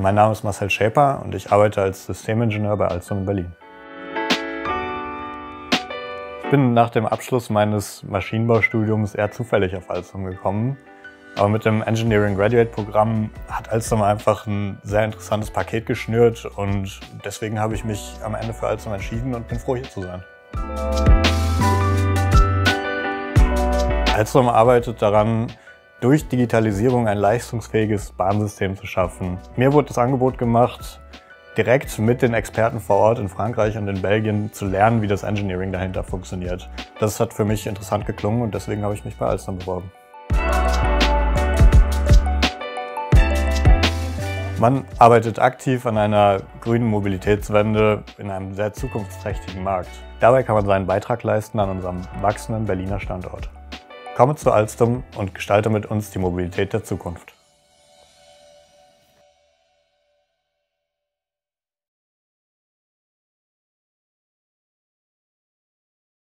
Mein Name ist Marcel Schäper und ich arbeite als Systemingenieur bei Alstom in Berlin. Ich bin nach dem Abschluss meines Maschinenbaustudiums eher zufällig auf Alstom gekommen. Aber mit dem Engineering Graduate Programm hat Alstom einfach ein sehr interessantes Paket geschnürt und deswegen habe ich mich am Ende für Alstom entschieden und bin froh hier zu sein. Alstom arbeitet daran, durch Digitalisierung ein leistungsfähiges Bahnsystem zu schaffen. Mir wurde das Angebot gemacht, direkt mit den Experten vor Ort in Frankreich und in Belgien zu lernen, wie das Engineering dahinter funktioniert. Das hat für mich interessant geklungen und deswegen habe ich mich bei Alstom beworben. Man arbeitet aktiv an einer grünen Mobilitätswende in einem sehr zukunftsträchtigen Markt. Dabei kann man seinen Beitrag leisten an unserem wachsenden Berliner Standort. Komme zu Alstom und gestalte mit uns die Mobilität der Zukunft.